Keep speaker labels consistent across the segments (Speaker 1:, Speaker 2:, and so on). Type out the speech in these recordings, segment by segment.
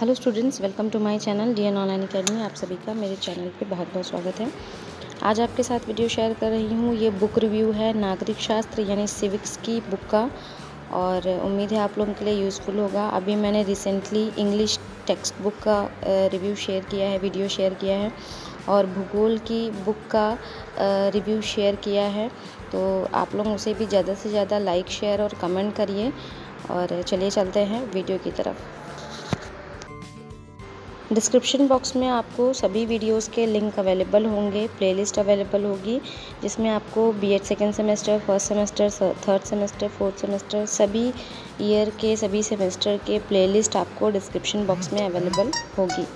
Speaker 1: Hello students welcome to my channel D N online academy आप सभी का मेरे चैनल पे बहुत बहुत स्वागत है। आज आपके साथ वीडियो शेयर कर रही हूँ, ये बुक रिव्यू है नागरिक शास्त्र यानी सिविक्स की बुक का, और उम्मीद है आप लोगों के लिए यूज़फुल होगा। अभी मैंने रिसेंटली इंग्लिश टेक्स्ट बुक का रिव्यू शेयर किया है वीडियो शेयर किया है। और भूगोल की बुक का रिव्यू शेयर किया है। तो आप लोग उसे भी ज़्यादा से ज़्यादा लाइक, शेयर और कमेंट करिए और चलिए चलते हैं वीडियो की तरफ़। डिस्क्रिप्शन बॉक्स में आपको सभी वीडियोस के लिंक अवेलेबल होंगे, प्लेलिस्ट अवेलेबल होगी, जिसमें आपको BEd second semester first semester third semester fourth semester सभी ईयर के, सभी सेमेस्टर के प्लेलिस्ट आपको डिस्क्रिप्शन बॉक्स में अवेलेबल होगी।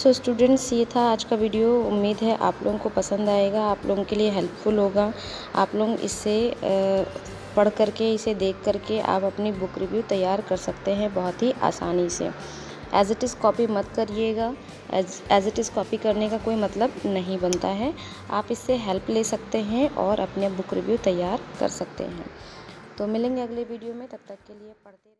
Speaker 1: so so, students ये था आज का वीडियो उम्मीद है आप लोगों को पसंद आएगा. आप लोगों के लिए हेल्पफुल होगा. आप लोग इससे पढ़ करके इसे देख करके आप अपनी बुक रिव्यू तैयार कर सकते हैं बहुत ही आसानी से. एज़ इट इज़ कॉपी मत करिएगा. एज इट इज़ कॉपी करने का कोई मतलब नहीं बनता है. आप इससे हेल्प ले सकते हैं और अपने बुक रिव्यू तैयार कर सकते हैं. तो मिलेंगे अगले वीडियो में. तब तक के लिए पढ़ते